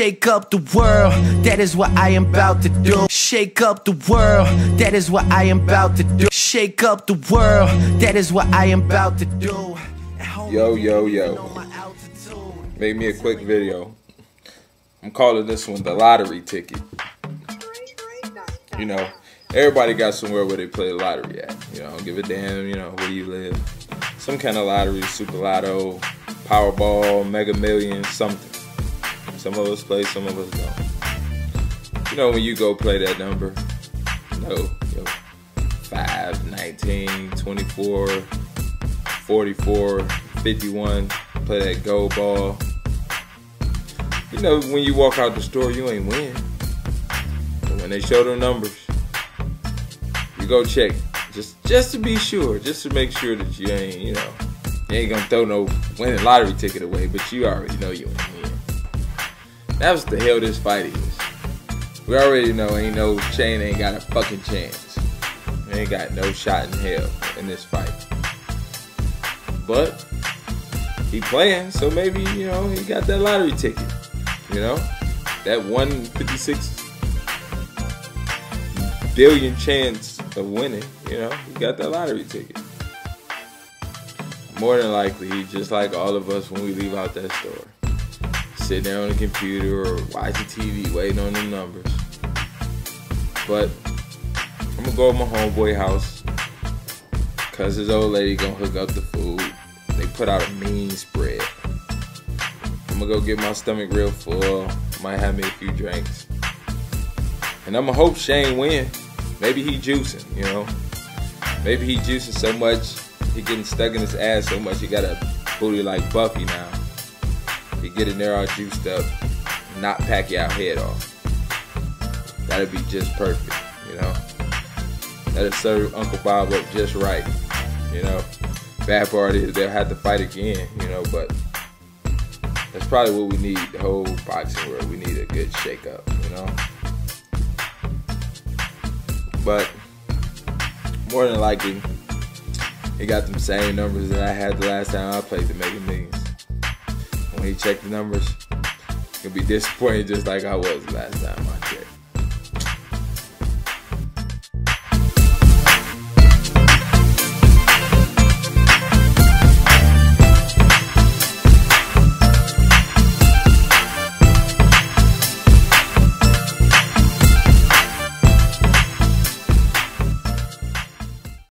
Shake up the world, that is what I am about to do. Shake up the world, that is what I am about to do. Shake up the world, that is what I am about to do. Yo, yo, yo. Made me a quick video. I'm calling this one the lottery ticket. You know, everybody got somewhere where they play the lottery at. You know, give a damn, you know, where you live. Some kind of lottery, super lotto, Powerball, Mega Millions, something. Some of us play, some of us don't. You know, when you go play that number, no, yo, 5, 19, 24, 44, 51, play that gold ball. You know, when you walk out the store, you ain't win. But when they show the numbers, you go check just just to be sure, just to make sure that you ain't, you know, you ain't gonna throw no winning lottery ticket away, but you already know you ain't. That's the hell this fight is. We already know ain't no Shane ain't got a fucking chance. Ain't got no shot in hell in this fight. But he playing, so maybe, you know, he got that lottery ticket. You know? That 156 billion chance of winning, you know, he got that lottery ticket. More than likely, he's just like all of us when we leave out that store. Sitting there on the computer or watching TV, waiting on the numbers. But I'm gonna go to my homeboy house. Cause his old lady gonna hook up the food. They put out a mean spread. I'm gonna go get my stomach real full. Might have me a few drinks. And I'm gonna hope Shane win. Maybe he juicing, you know. Maybe he juicing so much, he getting stuck in his ass so much he got a booty like Buffy now. He get in there all juiced up, not Pacquiao head off. That'd be just perfect, you know. That'd serve Uncle Bob up just right, you know. Bad part is they'll have to fight again, you know, but that's probably what we need, the whole boxing world. We need a good shake up, you know. But more than likely, he got them same numbers that I had the last time I played the Mega Millions. When he checked the numbers, he'll be disappointed just like I was last time I